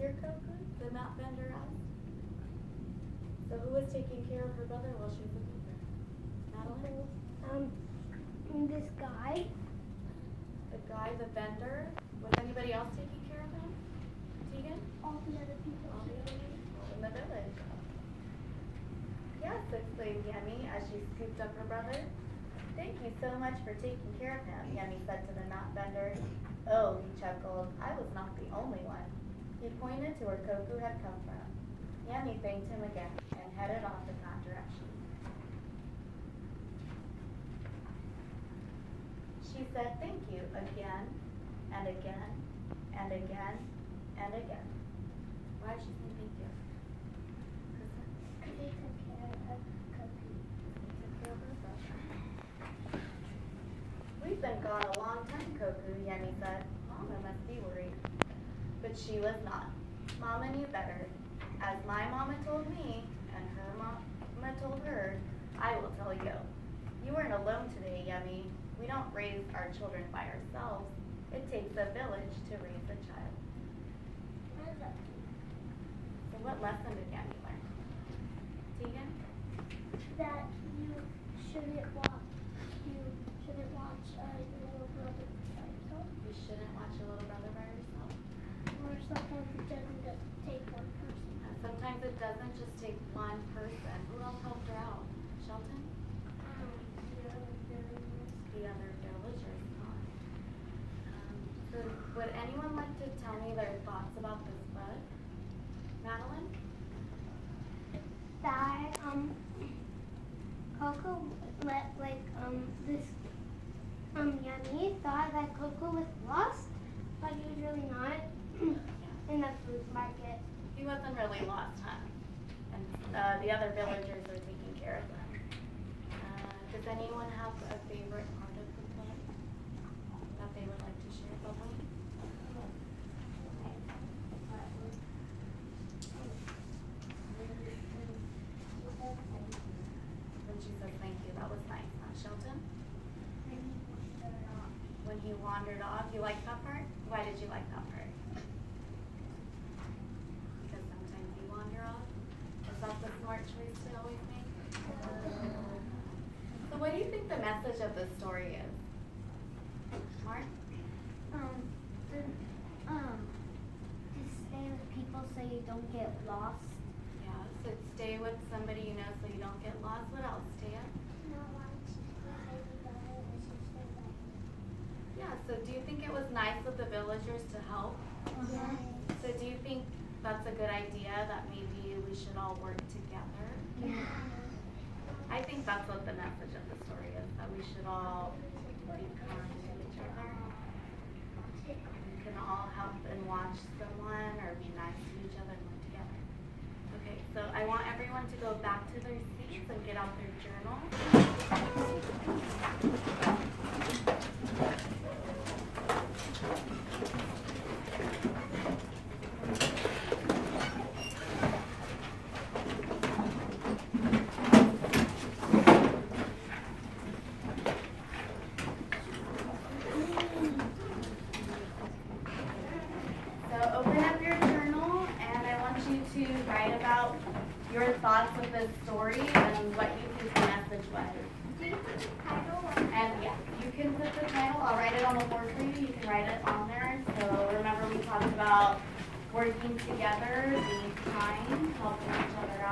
your Kokou? The Matt Bender asked. So who was taking care of her brother while she was looking for him? Madeline? Um, this guy. The guy, the vendor? Was anybody else taking care of him? Tegan? All the other people. All the other people in the village. Yes, exclaimed Yemi as she scooped up her brother. Thank you so much for taking care of him, Yemi said to the knot vendor. Oh, he chuckled, I was not the only one. He pointed to where Kokou had come from. Yemi thanked him again and headed off in that direction. She said thank you again and again and again and again. Why did she say thank you? Because they took care of Kokou. We've been gone a long time, Kokou, Yemi said. Mama must be worried. But she was not. Mama knew better. As my mama told me, and her mama told her, I will tell you. You weren't alone today, Yemi. We don't raise our children by ourselves. It takes a village to raise a child. So what lesson did Yemi learn? Tegan? That you shouldn't watch. You shouldn't watch uh, your little brother by yourself. You shouldn't watch your little brother by yourself. Or sometimes it doesn't just take one person. Sometimes it doesn't just take one person. Who else helped her out? Shelton? Um, the other villagers. The other villagers, huh? Um, so would anyone like to tell me their thoughts about this book? Madeline? that um Coco let like um this um Yummy thought that Coco was lost, but he was really not in the food market. He wasn't really lost, huh? And uh, the other villagers are taking care of them. Uh, does anyone have a favorite part of the play that they would like to share with publicly? When she said thank you, that was nice, huh, Shelton? When he wandered off, you liked that part? Why did you like that part? Because sometimes you wander off? Is that the smart choice to always make? So what do you think the message of this story is? Mark? Um, the, um, to stay with people so you don't get lost. Yeah, so stay with somebody you know so you don't get lost. What else, Taya? Yeah, so do you think it was nice of the villagers to help? So do you think that's a good idea that maybe we should all work together? I think that's what the message of the story is, that we should all be kind to each other. We can all help and watch someone or be nice to each other and work together. Okay, so I want everyone to go back to their seats and get out their journal. So open up your journal and I want you to write about your thoughts of this story and what you think the message was. And yeah, you can put the title, I'll write it on the board for you, you can write it on there. So remember we talked about working together, being kind, helping each other out.